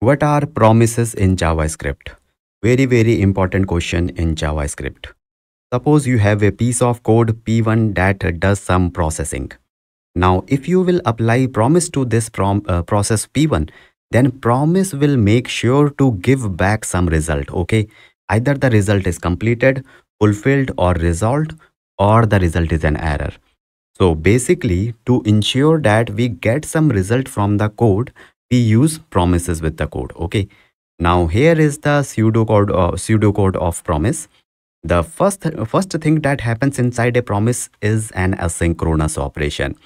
What are promises in JavaScript? Very, very important question in JavaScript. Suppose you have a piece of code P1 that does some processing. Now, if you will apply promise to this prom, uh, process P1, then promise will make sure to give back some result. Okay, either the result is completed, fulfilled or resolved or the result is an error. So basically to ensure that we get some result from the code, we use promises with the code okay? Now here is the pseudocode uh, pseudocode of promise. The first first thing that happens inside a promise is an asynchronous operation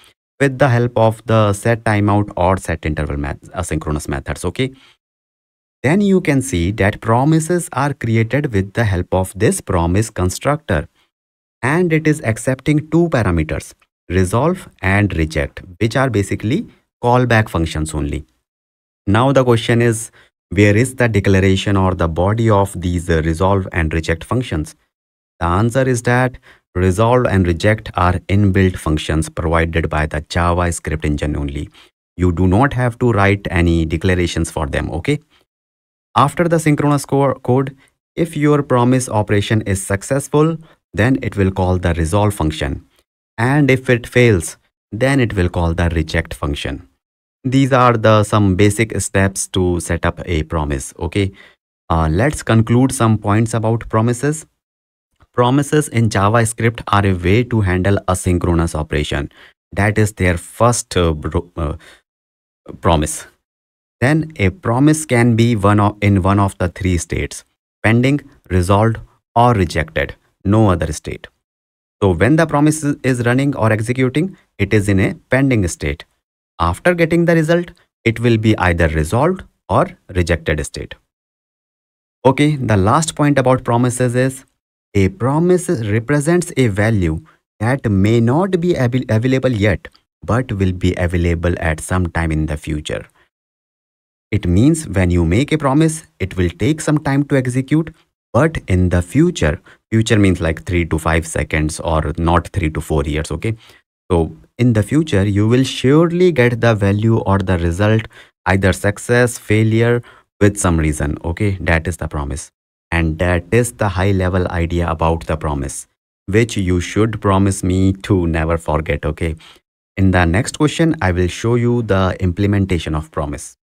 with the help of the set timeout or set interval asynchronous methods okay? Then you can see that promises are created with the help of this promise constructor and it is accepting two parameters resolve and reject which are basically callback functions only now the question is, where is the declaration or the body of these uh, resolve and reject functions? The answer is that resolve and reject are inbuilt functions provided by the JavaScript engine only. You do not have to write any declarations for them, okay? After the synchronous co code, if your promise operation is successful, then it will call the resolve function. And if it fails, then it will call the reject function these are the some basic steps to set up a promise okay? Uh, let's conclude some points about promises. Promises in javascript are a way to handle asynchronous operation. That is their first uh, uh, promise. Then a promise can be one of, in one of the three states pending resolved or rejected. No other state. So when the promise is running or executing it is in a pending state after getting the result, it will be either resolved or rejected state. Okay, the last point about promises is a promise represents a value that may not be available yet but will be available at some time in the future. It means when you make a promise, it will take some time to execute, but in the future, future means like 3 to 5 seconds or not 3 to 4 years, okay? So in the future, you will surely get the value or the result, either success, failure with some reason. Okay, that is the promise. And that is the high level idea about the promise, which you should promise me to never forget. Okay. In the next question, I will show you the implementation of promise.